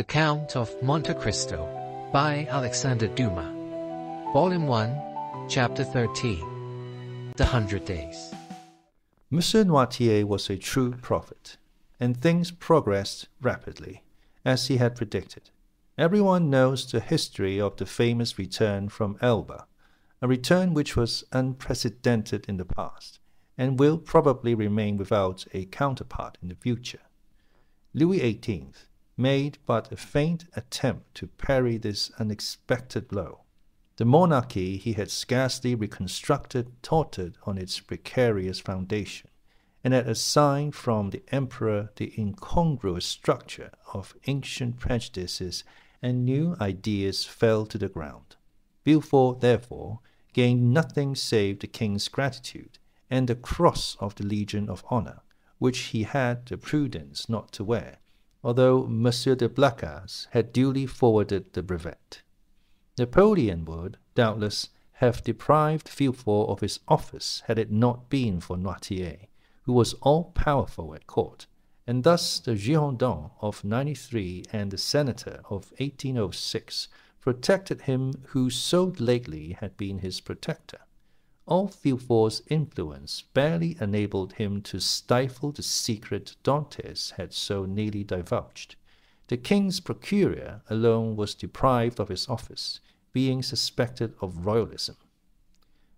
The Count of Monte Cristo by Alexander Dumas. Volume 1, Chapter 13 The Hundred Days. Monsieur Noirtier was a true prophet, and things progressed rapidly, as he had predicted. Everyone knows the history of the famous return from Elba, a return which was unprecedented in the past, and will probably remain without a counterpart in the future. Louis XVIII made but a faint attempt to parry this unexpected blow. The monarchy he had scarcely reconstructed tottered on its precarious foundation, and at a sign from the emperor the incongruous structure of ancient prejudices and new ideas fell to the ground. Villefort, therefore, gained nothing save the king's gratitude and the cross of the Legion of Honor, which he had the prudence not to wear, although Monsieur de Blacas had duly forwarded the brevet. Napoleon would, doubtless, have deprived Villefort of his office had it not been for Noirtier, who was all powerful at court, and thus the Girondin of 93 and the Senator of 1806 protected him who so lately had been his protector all Villefort's influence barely enabled him to stifle the secret Dantès had so nearly divulged. The king's procureur alone was deprived of his office, being suspected of royalism.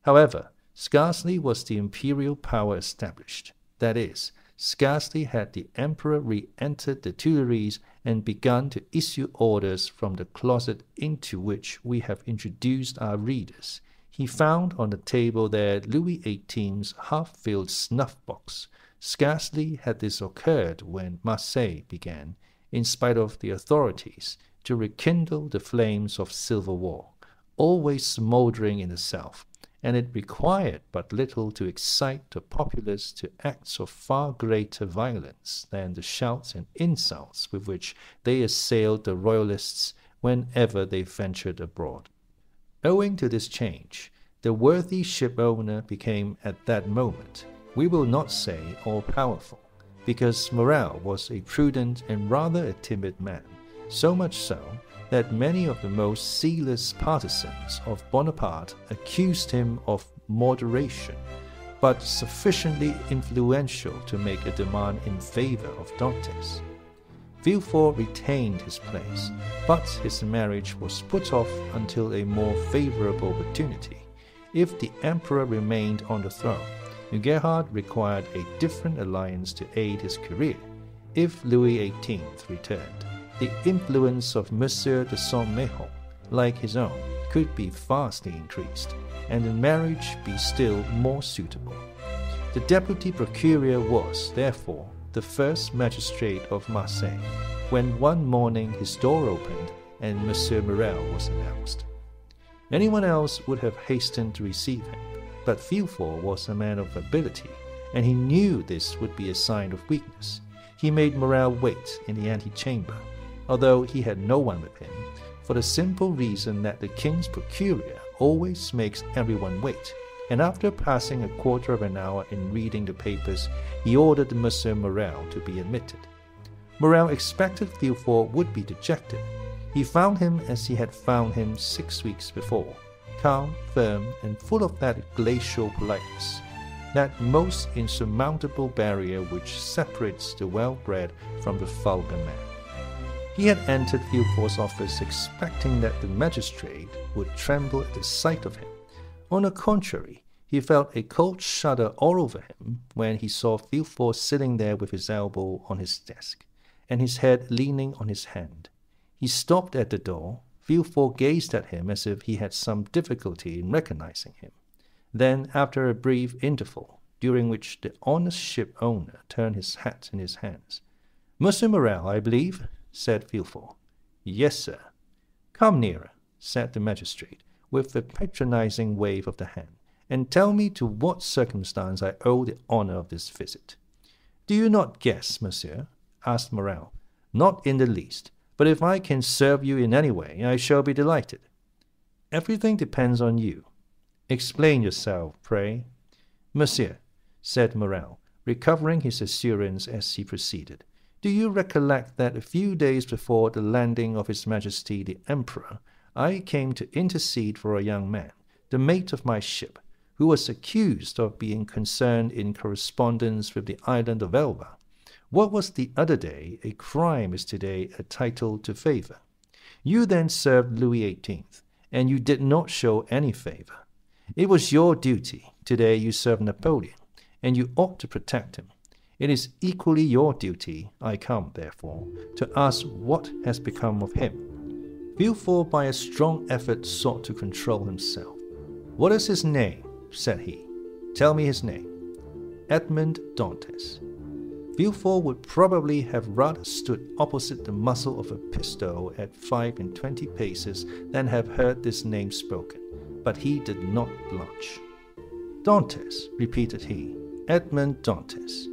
However, scarcely was the imperial power established. That is, scarcely had the emperor re-entered the Tuileries and begun to issue orders from the closet into which we have introduced our readers he found on the table there Louis XVIII's half-filled snuff-box. Scarcely had this occurred when Marseilles began, in spite of the authorities, to rekindle the flames of civil war, always smouldering in the south, and it required but little to excite the populace to acts of far greater violence than the shouts and insults with which they assailed the royalists whenever they ventured abroad. Owing to this change, the worthy shipowner became at that moment, we will not say all powerful, because Morrel was a prudent and rather a timid man, so much so that many of the most zealous partisans of Bonaparte accused him of moderation, but sufficiently influential to make a demand in favor of Dantès. Villefort retained his place, but his marriage was put off until a more favorable opportunity. If the emperor remained on the throne, Gérard required a different alliance to aid his career. If Louis XVIII returned, the influence of Monsieur de Saint-Méran, like his own, could be vastly increased, and the marriage be still more suitable. The deputy procureur was, therefore, the first magistrate of Marseille, when one morning his door opened and Monsieur Morrel was announced. Anyone else would have hastened to receive him, but Villefort was a man of ability, and he knew this would be a sign of weakness. He made Morrel wait in the antechamber, although he had no one with him, for the simple reason that the king's procurator always makes everyone wait and after passing a quarter of an hour in reading the papers, he ordered Monsieur Morrel to be admitted. Morrel expected Villefort would be dejected. He found him as he had found him six weeks before, calm, firm, and full of that glacial politeness, that most insurmountable barrier which separates the well-bred from the vulgar man. He had entered Villefort's office expecting that the magistrate would tremble at the sight of him. On the contrary, he felt a cold shudder all over him when he saw Villefort sitting there with his elbow on his desk, and his head leaning on his hand. He stopped at the door. Villefort gazed at him as if he had some difficulty in recognizing him. Then, after a brief interval, during which the honest ship owner turned his hat in his hands, Monsieur Morrel, I believe, said Villefort. Yes, sir. Come nearer, said the magistrate with a patronizing wave of the hand, and tell me to what circumstance I owe the honor of this visit. Do you not guess, monsieur? asked Morrel. Not in the least, but if I can serve you in any way, I shall be delighted. Everything depends on you. Explain yourself, pray. Monsieur, said Morrel, recovering his assurance as he proceeded, Do you recollect that a few days before the landing of His Majesty the Emperor, I came to intercede for a young man, the mate of my ship, who was accused of being concerned in correspondence with the island of Elba? What was the other day a crime is today a title to favor. You then served Louis XVIII, and you did not show any favor. It was your duty. Today you serve Napoleon, and you ought to protect him. It is equally your duty, I come, therefore, to ask what has become of him. Villefort by a strong effort sought to control himself. What is his name? said he. Tell me his name. Edmond Dantès. Villefort would probably have rather stood opposite the muzzle of a pistol at five and twenty paces than have heard this name spoken, but he did not blanch. Dantès, repeated he. Edmond Dantès.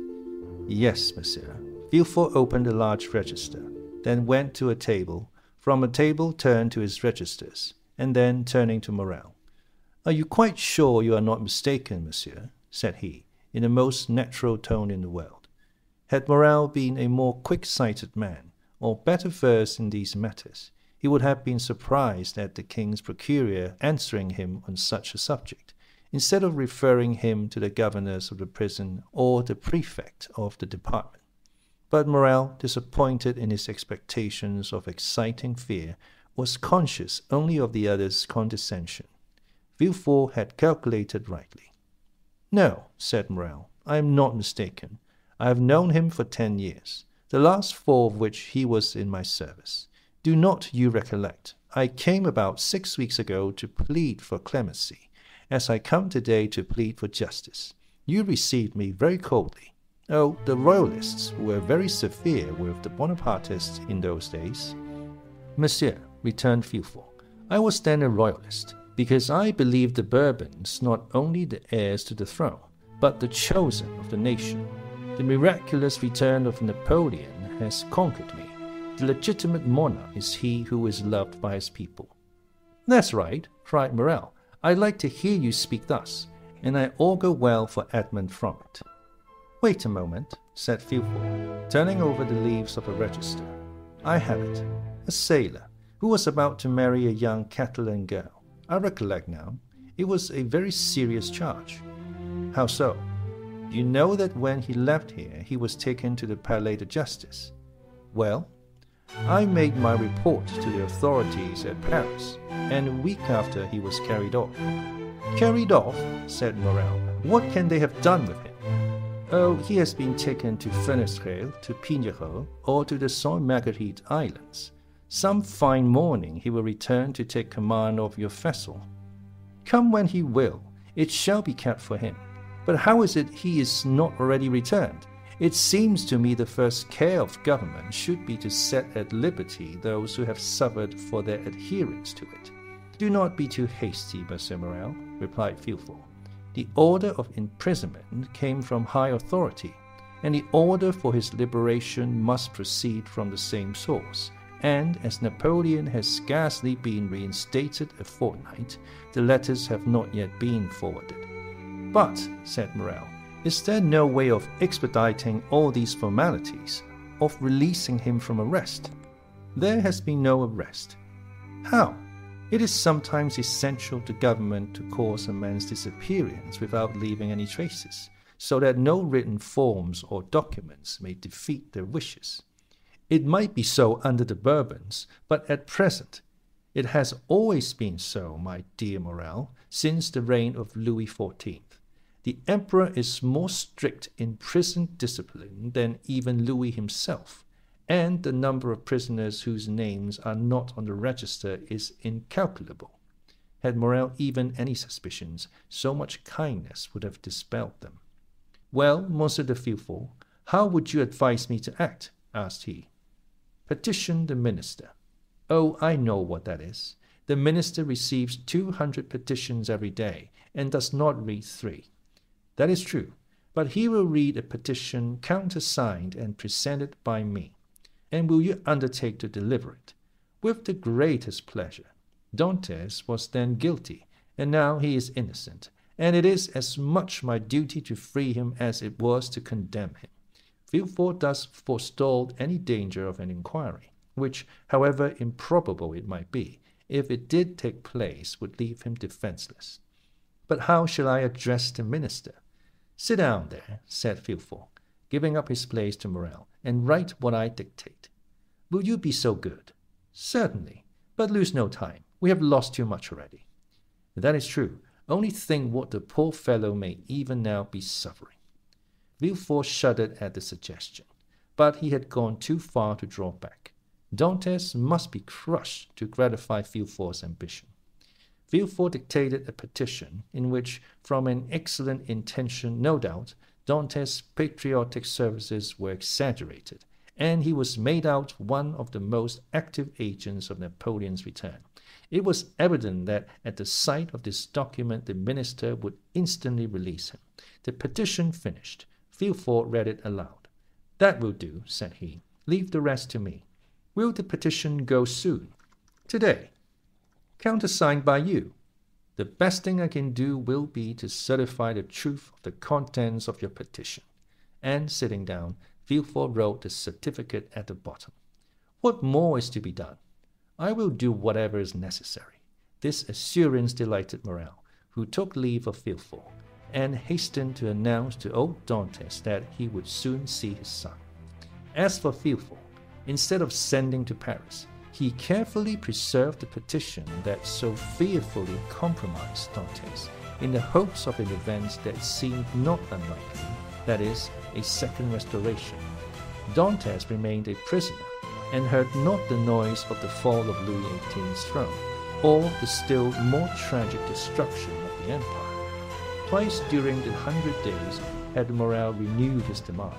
Yes, monsieur. Villefort opened a large register, then went to a table, from a table turned to his registers, and then turning to Morrel. Are you quite sure you are not mistaken, monsieur? said he, in the most natural tone in the world. Had Morrel been a more quick-sighted man, or better versed in these matters, he would have been surprised at the king's procureur answering him on such a subject instead of referring him to the governors of the prison or the prefect of the department. But Morrel, disappointed in his expectations of exciting fear, was conscious only of the other's condescension. Villefort had calculated rightly. No, said Morrel, I am not mistaken. I have known him for ten years, the last four of which he was in my service. Do not you recollect? I came about six weeks ago to plead for clemency as I come today to plead for justice. You received me very coldly. Oh, the Royalists were very severe with the Bonapartists in those days. Monsieur, returned Villefort, I was then a Royalist, because I believed the Bourbons not only the heirs to the throne, but the chosen of the nation. The miraculous return of Napoleon has conquered me. The legitimate monarch is he who is loved by his people. That's right, cried Morrel. I like to hear you speak thus, and I augur well for Edmond from it. Wait a moment, said Villefort, turning over the leaves of a register. I have it. A sailor, who was about to marry a young Catalan girl. I recollect now. It was a very serious charge. How so? You know that when he left here, he was taken to the Palais de Justice. Well, I made my report to the authorities at Paris, and a week after he was carried off. Carried off? said Morrel. What can they have done with him? Oh, he has been taken to Fenestrelle, to Pignerol, or to the Saint Marguerite Islands. Some fine morning he will return to take command of your vessel. Come when he will, it shall be kept for him. But how is it he is not already returned? It seems to me the first care of government should be to set at liberty those who have suffered for their adherence to it. Do not be too hasty, Monsieur Morrel, replied Villefort. The order of imprisonment came from high authority, and the order for his liberation must proceed from the same source. And as Napoleon has scarcely been reinstated a fortnight, the letters have not yet been forwarded. But, said Morrel, is there no way of expediting all these formalities, of releasing him from arrest? There has been no arrest. How? It is sometimes essential to government to cause a man's disappearance without leaving any traces, so that no written forms or documents may defeat their wishes. It might be so under the Bourbons, but at present it has always been so, my dear Morrel, since the reign of Louis XIV. The emperor is more strict in prison discipline than even Louis himself, and the number of prisoners whose names are not on the register is incalculable. Had Morrel even any suspicions, so much kindness would have dispelled them. Well, Monsieur de Villefort, how would you advise me to act? asked he. Petition the minister. Oh, I know what that is. The minister receives two hundred petitions every day, and does not read three. That is true, but he will read a petition countersigned and presented by me. And will you undertake to deliver it? With the greatest pleasure. Dantès was then guilty, and now he is innocent, and it is as much my duty to free him as it was to condemn him. Villefort thus forestalled any danger of an inquiry, which, however improbable it might be, if it did take place, would leave him defenseless. But how shall I address the minister? Sit down there, said Villefort, giving up his place to Morrel, and write what I dictate. Will you be so good? Certainly, but lose no time. We have lost too much already. That is true. Only think what the poor fellow may even now be suffering. Villefort shuddered at the suggestion, but he had gone too far to draw back. Dantès must be crushed to gratify Villefort's ambition. Villefort dictated a petition in which, from an excellent intention, no doubt, Dantès' patriotic services were exaggerated, and he was made out one of the most active agents of Napoleon's return. It was evident that at the sight of this document the minister would instantly release him. The petition finished, Villefort read it aloud. That will do, said he. Leave the rest to me. Will the petition go soon? Today. Countersigned by you. The best thing I can do will be to certify the truth of the contents of your petition. And sitting down, Villefort wrote the certificate at the bottom. What more is to be done? I will do whatever is necessary. This assurance delighted Morrel, who took leave of Villefort, and hastened to announce to old Dantès that he would soon see his son. As for Villefort, instead of sending to Paris, he carefully preserved the petition that so fearfully compromised Dantès, in the hopes of an event that seemed not unlikely, that is, a second restoration. Dantès remained a prisoner, and heard not the noise of the fall of Louis XVIII's throne, or the still more tragic destruction of the empire. Twice during the hundred days had Morrel renewed his demand,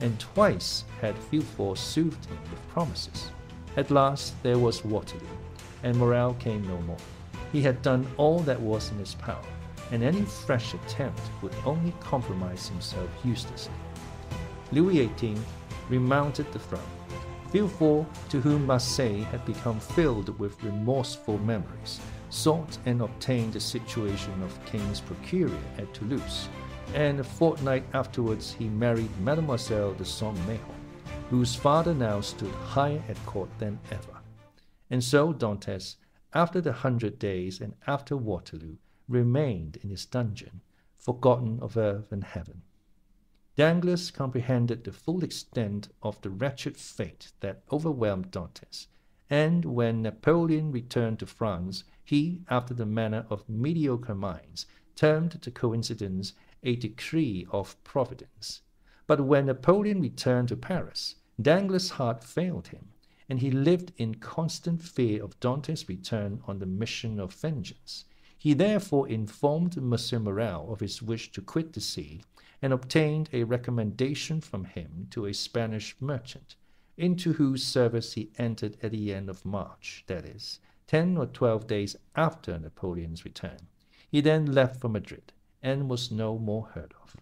and twice had Villefort soothed him with promises. At last there was Waterloo, and Morrel came no more. He had done all that was in his power, and any fresh attempt would only compromise himself uselessly. Louis XVIII remounted the throne. Villefort, to whom Marseille had become filled with remorseful memories, sought and obtained the situation of king's procurator at Toulouse, and a fortnight afterwards he married Mademoiselle de Saint Méran whose father now stood higher at court than ever. And so Dantès, after the hundred days and after Waterloo, remained in his dungeon, forgotten of earth and heaven. Danglars comprehended the full extent of the wretched fate that overwhelmed Dantès, and when Napoleon returned to France, he, after the manner of mediocre minds, termed the coincidence a decree of Providence. But when Napoleon returned to Paris, Danglars' heart failed him, and he lived in constant fear of Dantès' return on the mission of vengeance. He therefore informed M. Morrel of his wish to quit the sea, and obtained a recommendation from him to a Spanish merchant, into whose service he entered at the end of March, that is, ten or twelve days after Napoleon's return. He then left for Madrid, and was no more heard of.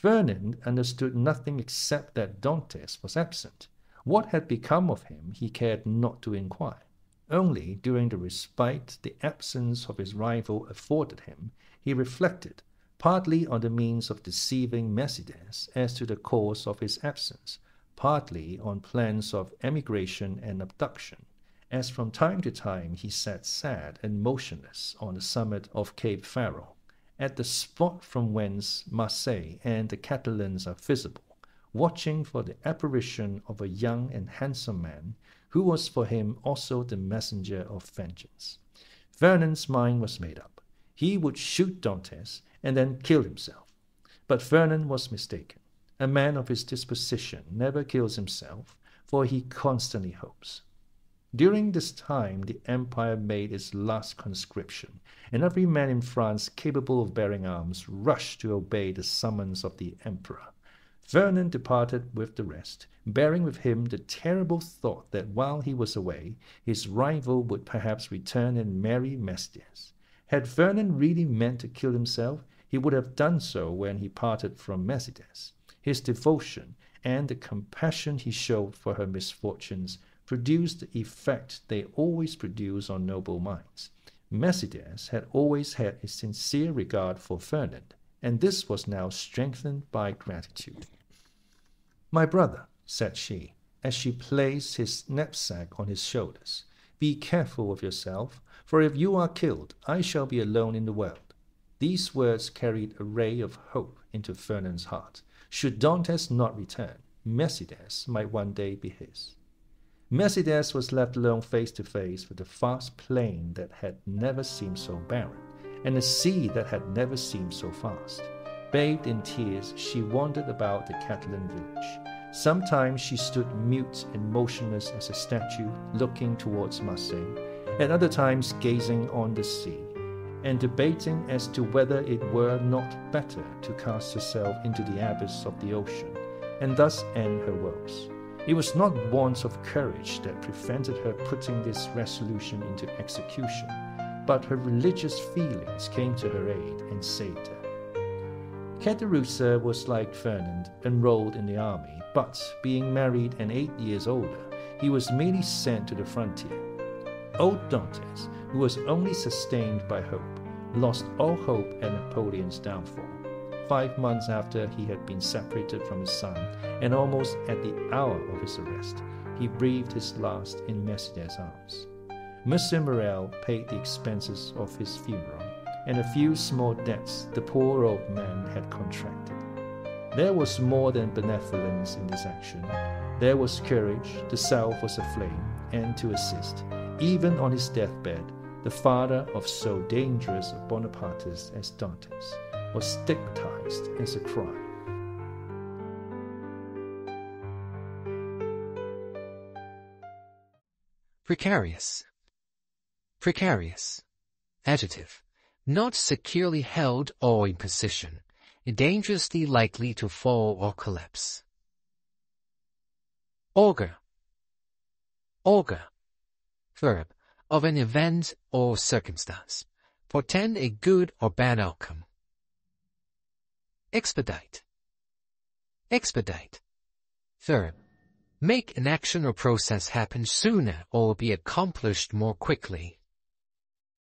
Fernand understood nothing except that Dantès was absent. What had become of him he cared not to inquire. Only during the respite the absence of his rival afforded him, he reflected, partly on the means of deceiving Mercédès as to the cause of his absence, partly on plans of emigration and abduction, as from time to time he sat sad and motionless on the summit of Cape Pharo at the spot from whence Marseille and the Catalans are visible, watching for the apparition of a young and handsome man who was for him also the messenger of vengeance. Fernand's mind was made up. He would shoot Dantès and then kill himself. But Fernand was mistaken. A man of his disposition never kills himself, for he constantly hopes. During this time the empire made its last conscription, and every man in France capable of bearing arms rushed to obey the summons of the emperor. Fernand departed with the rest, bearing with him the terrible thought that while he was away, his rival would perhaps return and marry Mercédès. Had Fernand really meant to kill himself, he would have done so when he parted from Mercédès. His devotion and the compassion he showed for her misfortunes produced the effect they always produce on noble minds. Mercédès had always had a sincere regard for Fernand, and this was now strengthened by gratitude. My brother, said she, as she placed his knapsack on his shoulders, be careful of yourself, for if you are killed, I shall be alone in the world. These words carried a ray of hope into Fernand's heart. Should Dantes not return, Mercedes might one day be his. Mercedes was left alone face to face with a vast plain that had never seemed so barren, and a sea that had never seemed so vast. Bathed in tears, she wandered about the Catalan village. Sometimes she stood mute and motionless as a statue, looking towards Marseille, at other times gazing on the sea, and debating as to whether it were not better to cast herself into the abyss of the ocean, and thus end her woes. It was not want of courage that prevented her putting this resolution into execution, but her religious feelings came to her aid and saved her. Caderousse was like Fernand, enrolled in the army, but being married and eight years older, he was merely sent to the frontier. Old Dantes, who was only sustained by hope, lost all hope at Napoleon's downfall. Five months after he had been separated from his son, and almost at the hour of his arrest, he breathed his last in Mercedes's arms. Monsieur Morrel paid the expenses of his funeral and a few small debts the poor old man had contracted. There was more than benevolence in this action. There was courage, the self was aflame, and to assist, even on his deathbed, the father of so dangerous a Bonapartist as Dantes was stigmatized as a crime. Precarious. Precarious. Adjective not securely held or in position, dangerously likely to fall or collapse. Augur. Augur. Verb of an event or circumstance. Portend a good or bad outcome. Expedite. Expedite. Verb. Make an action or process happen sooner or be accomplished more quickly